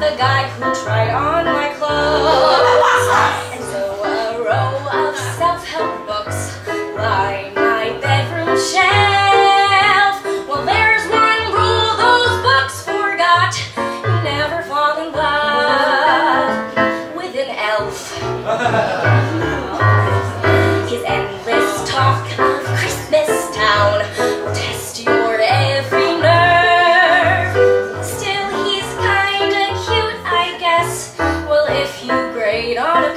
the guy who tried on my clothes. and so a row of self-help books line my bedroom shelf. Well, there's one rule those books forgot. Never fall in love with an elf.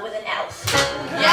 with an elf. Yeah.